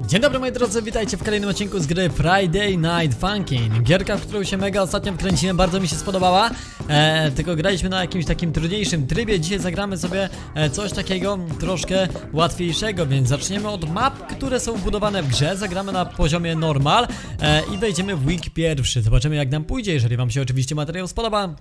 Dzień dobry moi drodzy, witajcie w kolejnym odcinku z gry Friday Night Funkin' Gierka, w którą się mega ostatnio wkręciłem, bardzo mi się spodobała e, Tylko graliśmy na jakimś takim trudniejszym trybie. Dzisiaj zagramy sobie e, coś takiego troszkę łatwiejszego Więc zaczniemy od map, które są budowane w grze. Zagramy na poziomie normal e, I wejdziemy w week pierwszy. Zobaczymy jak nam pójdzie, jeżeli wam się oczywiście materiał spodoba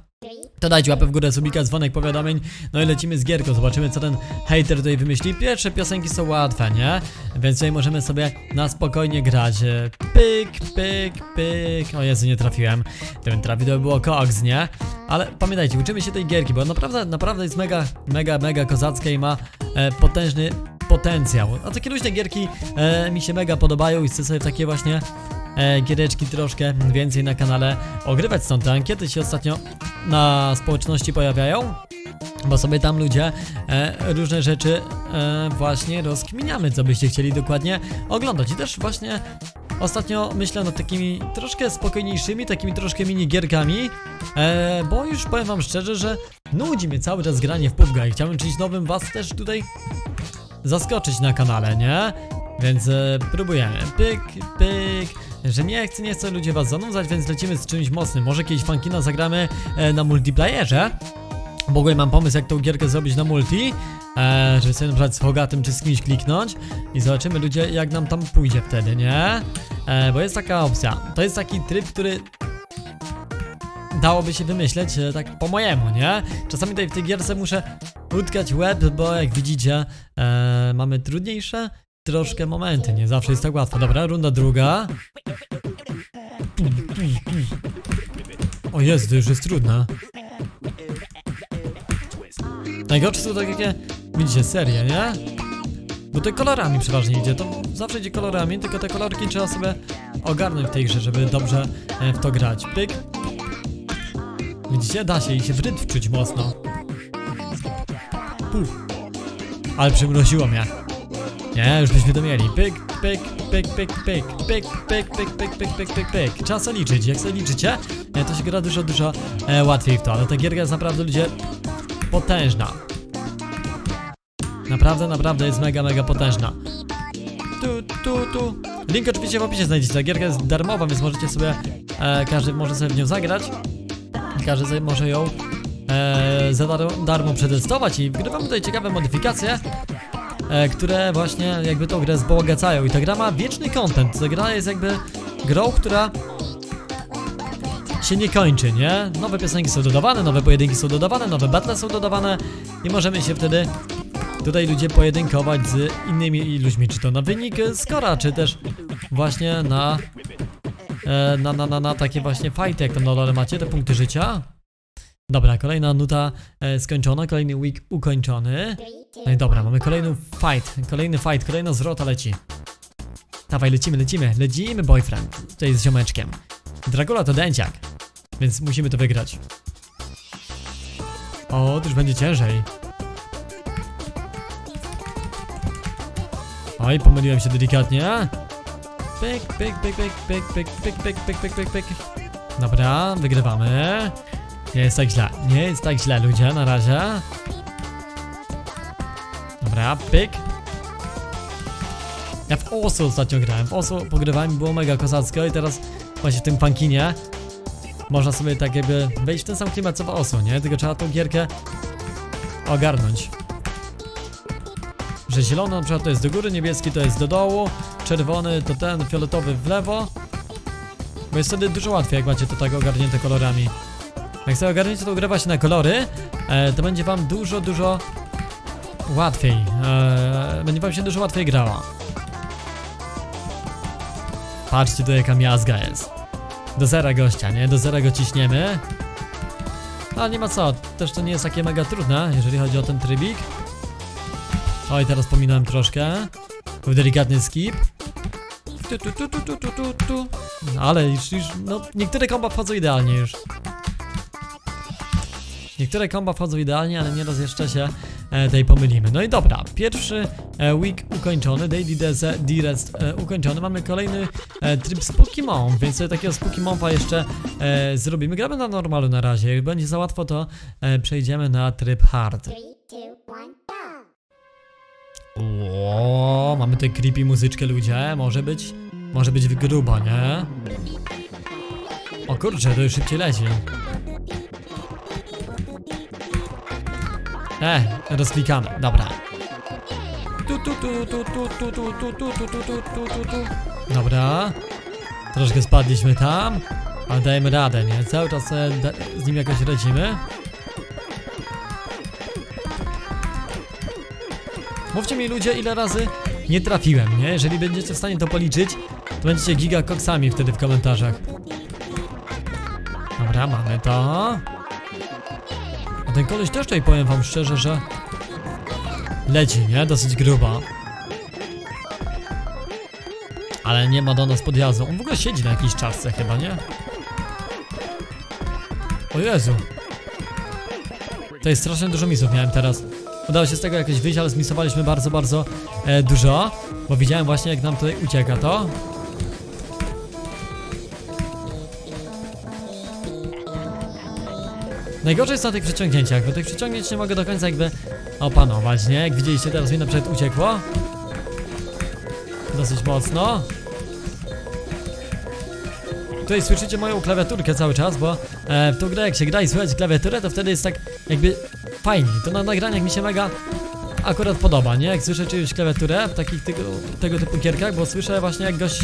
to dajcie łapę w górę, subika, dzwonek, powiadomień. No i lecimy z gierką, zobaczymy co ten hater tutaj wymyśli. Pierwsze piosenki są łatwe, nie? Więc tutaj możemy sobie na spokojnie grać. E, Pyk, pyk, pyk. O Jezu, nie trafiłem. Gdybym trafił, to by było koks, nie? Ale pamiętajcie, uczymy się tej gierki, bo naprawdę, naprawdę jest mega, mega, mega kozacka i ma e, potężny potencjał A takie luźne gierki e, mi się mega podobają i chcę sobie takie właśnie e, giereczki troszkę więcej na kanale ogrywać stąd te ankiety się ostatnio na społeczności pojawiają bo sobie tam ludzie e, różne rzeczy e, właśnie rozkminiamy, co byście chcieli dokładnie oglądać. I też właśnie ostatnio myślę nad takimi troszkę spokojniejszymi, takimi troszkę minigierkami, e, bo już powiem wam szczerze, że nudzi mnie cały czas granie w PUBG i chciałbym czymś nowym was też tutaj zaskoczyć na kanale, nie? Więc e, próbujemy. Pyk, pyk. Że nie chcę, nie chcę ludzie was zanudzać, więc lecimy z czymś mocnym. Może kiedyś Funkina zagramy e, na multiplayerze. W ogóle mam pomysł, jak tą gierkę zrobić na multi. E, żeby sobie na przykład z Hogatym czy z kimś kliknąć i zobaczymy ludzie, jak nam tam pójdzie wtedy, nie? E, bo jest taka opcja. To jest taki tryb, który dałoby się wymyśleć e, tak po mojemu, nie? Czasami tutaj w tej gierce muszę utkać łeb, bo jak widzicie e, mamy trudniejsze troszkę momenty, nie zawsze jest tak łatwo. Dobra, runda druga. O Jezu, to już jest trudne. Najgorsze są takie, widzicie, serie, nie? Bo to kolorami przeważnie idzie, to zawsze idzie kolorami, tylko te kolorki trzeba sobie ogarnąć w tej grze, żeby dobrze e, w to grać. Pyk. Widzicie, da się i się w rytm wczuć mocno. Puh. Ale przymroziło mnie. Nie, już byśmy to mieli. Pyk, pyk, pyk, pyk, pyk, pyk, pyk, pyk, pyk, pyk, pyk, pyk, pyk. Trzeba liczyć. Jak sobie liczycie, e, to się gra dużo, dużo e, łatwiej w to. Ale ta gierka jest naprawdę, ludzie, potężna. Naprawdę, naprawdę jest mega, mega potężna. Tu, tu, tu. Link oczywiście w opisie znajdziecie. Gierka jest darmowa, więc możecie sobie, e, każdy może sobie w nią zagrać. Każdy sobie może ją e, za dar darmo przetestować i wgrywamy tutaj ciekawe modyfikacje e, które właśnie jakby tą grę wzbogacają i ta gra ma wieczny content, ta gra jest jakby grą, która się nie kończy, nie? Nowe piosenki są dodawane, nowe pojedynki są dodawane, nowe battle są dodawane i możemy się wtedy tutaj ludzie pojedynkować z innymi ludźmi, czy to na wynik skora, czy też właśnie na e, na, na, na, na takie właśnie fighty, jak tam na dole macie, te punkty życia. Dobra, kolejna nuta e, skończona, kolejny week ukończony. No i dobra, mamy kolejny fight, kolejny fight, kolejna zwrota leci. Dawaj, lecimy, lecimy, lecimy boyfriend. Tutaj z ziomeczkiem. Dragula to dęciak, więc musimy to wygrać. O, to już będzie ciężej. Oj, pomyliłem się delikatnie. Pyk, pyk, pyk, pyk, pyk, pyk, pyk, pyk, pyk, pyk, pyk, pyk. Dobra, wygrywamy. Nie jest tak źle, nie jest tak źle ludzie, na razie. Dobra, pyk. Ja w Osu ostatnio grałem, w Osu pogrywałem, było mega kozacko i teraz właśnie w tym funkinie można sobie tak jakby wejść w ten sam klimat co w Osu, nie? Tylko trzeba tą gierkę ogarnąć. Że zielony na przykład to jest do góry, niebieski to jest do dołu, czerwony to ten, fioletowy w lewo. Bo jest wtedy dużo łatwiej jak macie to tak ogarnięte kolorami. Jak sobie ogarniecie tą grę właśnie na kolory, e, to będzie wam dużo, dużo łatwiej. E, będzie wam się dużo łatwiej grała. Patrzcie to jaka miazga jest. Do zera gościa, nie? Do zera go ciśniemy. Ale nie ma co, też to nie jest takie mega trudne, jeżeli chodzi o ten trybik. Oj, teraz pominąłem troszkę. Był delikatny skip. Tu, tu, tu, tu, tu, tu, tu. No, ale już, już, no, niektóre komba wchodzą idealnie już. Niektóre komba wchodzą idealnie, ale nieraz jeszcze się tej pomylimy. No i dobra, pierwszy e, week ukończony, Daily D-Rest e, ukończony. Mamy kolejny e, tryb z Pokemon, więc sobie takiego z Pokemonfa jeszcze e, zrobimy. Gramy na normalu na razie, jak będzie za łatwo to e, przejdziemy na tryb hard. O, mamy tutaj creepy muzyczkę ludzie, może być, może być grubo, nie? O kurczę, to już szybciej leci. E, rozklikamy, dobra. Tu, tu, tu, tu, tu, tu, tu, tu, tu, tu, tu, tu, tu, tu. Dobra. Troszkę spadliśmy tam, ale dajemy radę, nie? Cały czas e, z nim jakoś radzimy. Mówcie mi ludzie, ile razy nie trafiłem, nie? Jeżeli będziecie w stanie to policzyć, to będziecie gigakoksami wtedy w komentarzach. Dobra, mamy to. Ten koleś też tutaj powiem wam szczerze, że leci, nie? Dosyć grubo. Ale nie ma do nas podjazdu. On w ogóle siedzi na jakiejś czaszce chyba, nie? O Jezu. To jest strasznie dużo misów miałem teraz. Udało się z tego jakoś wyjść, ale zmisowaliśmy bardzo, bardzo e, dużo. Bo widziałem właśnie jak nam tutaj ucieka to. Najgorzej jest na tych przeciągnięciach, bo tych przeciągnięć nie mogę do końca jakby opanować, nie? Jak widzieliście teraz mi na przykład uciekło. Dosyć mocno. Tutaj słyszycie moją klawiaturkę cały czas, bo e, w tą grę jak się gra i słychać klawiaturę, to wtedy jest tak jakby fajnie. To na nagraniach mi się mega akurat podoba, nie? Jak słyszę czyjąś klawiaturę w takich tego, tego typu gierkach, bo słyszę właśnie jak gość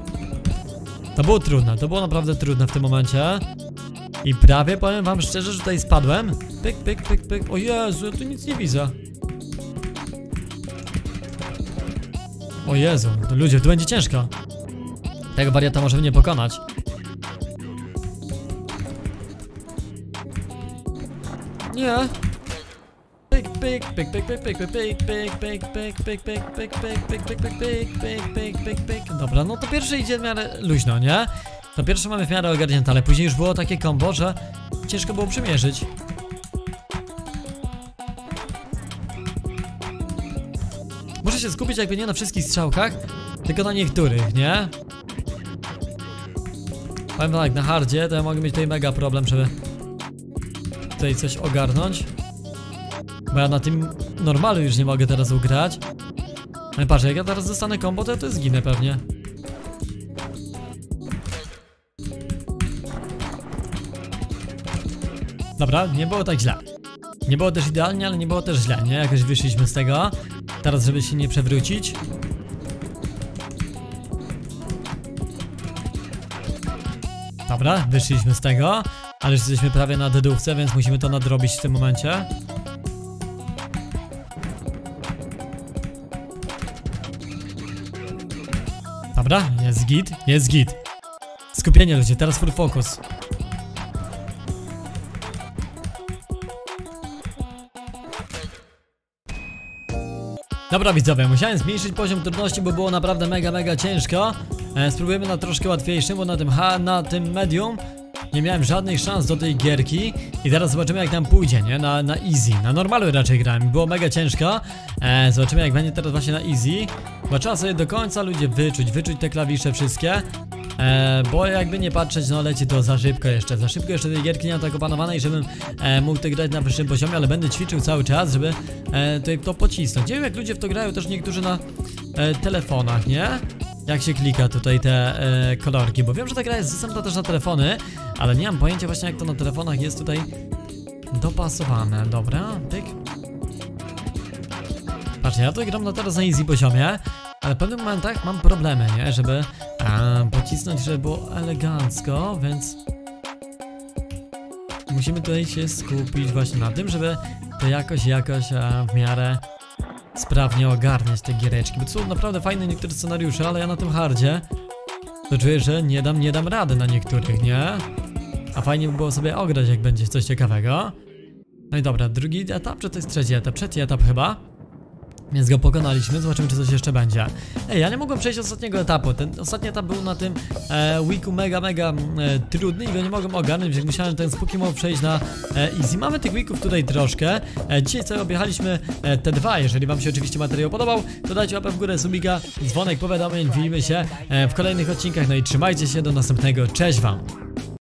To było trudne, to było naprawdę trudne w tym momencie. I prawie powiem wam szczerze, że tutaj spadłem. Pyk, pyk, pyk, pyk. O Jezu, ja tu nic nie widzę. O Jezu, to ludzie, tu będzie ciężko. Tego wariata możemy nie pokonać. Nie. Pyk, pyk, pyk, pyk, pyk, pyk, pyk, pyk, pyk, pyk, pyk, pyk, pyk, pyk, pyk, pyk, pyk, pyk, pyk, pyk. Dobra, no to pierwsze idzie w miarę luźno, nie? To pierwsze mamy w miarę ogarnięte, ale później już było takie kombo, że ciężko było przymierzyć. Muszę się skupić jakby nie na wszystkich strzałkach, tylko na niektórych, nie? Powiem tak, na hardzie to ja mogę mieć tutaj mega problem, żeby tutaj coś ogarnąć. Bo ja na tym normalu już nie mogę teraz ugrać. Ale patrz, jak ja teraz dostanę combo, to ja to zginę pewnie. Dobra, nie było tak źle. Nie było też idealnie, ale nie było też źle, nie? Jakoś wyszliśmy z tego. Teraz, żeby się nie przewrócić. Dobra, wyszliśmy z tego. Ale już jesteśmy prawie na dedówce, więc musimy to nadrobić w tym momencie. Dobra, jest git, jest git. Skupienie ludzie, teraz full focus. Dobra widzowie, musiałem zmniejszyć poziom trudności, bo było naprawdę mega, mega ciężko. E, spróbujemy na troszkę łatwiejszym, bo na tym H, na tym medium nie miałem żadnych szans do tej gierki i teraz zobaczymy jak nam pójdzie, nie? Na, na easy, na normalu raczej grałem, było mega ciężko. E, Zobaczymy jak będzie teraz właśnie na easy. Bo trzeba sobie do końca ludzie wyczuć, wyczuć te klawisze wszystkie. E, Bo jakby nie patrzeć, no leci to za szybko jeszcze, za szybko jeszcze tej gierki nie mam tak opanowanej, żebym e, mógł to grać na wyższym poziomie, ale będę ćwiczył cały czas, żeby e, tutaj to pocisnąć. Nie wiem jak ludzie w to grają też niektórzy na e, telefonach, nie? Jak się klika tutaj te e, kolorki, bo wiem, że ta gra jest dostępna też na telefony, ale nie mam pojęcia właśnie jak to na telefonach jest tutaj dopasowane. Dobra, pyk. Patrzcie, ja to gram na teraz na easy poziomie, ale w pewnych momentach mam problemy, nie? Żeby a, pocisnąć, żeby było elegancko, więc musimy tutaj się skupić właśnie na tym, żeby to jakoś, jakoś a, w miarę sprawnie ogarniać te giereczki, bo to są naprawdę fajne niektóre scenariusze, ale ja na tym hardzie to czuję, że nie dam, nie dam rady na niektórych, nie? A fajnie by było sobie ograć, jak będzie coś ciekawego. No i dobra, drugi etap, czy to jest trzeci etap? Trzeci etap chyba. Więc go pokonaliśmy, zobaczymy czy coś jeszcze będzie. Ej, ja nie mogłem przejść ostatniego etapu. Ten ostatni etap był na tym e, weeku mega, mega e, trudny i go nie mogłem ogarnąć Więc musiałem ten spooky mode przejść na e, easy. Mamy tych weeków tutaj troszkę. E, Dzisiaj sobie objechaliśmy e, te dwa. Jeżeli wam się oczywiście materiał podobał To dajcie łapę w górę, subika, dzwonek, powiadomień Widzimy się e, w kolejnych odcinkach. No i trzymajcie się, do następnego, cześć wam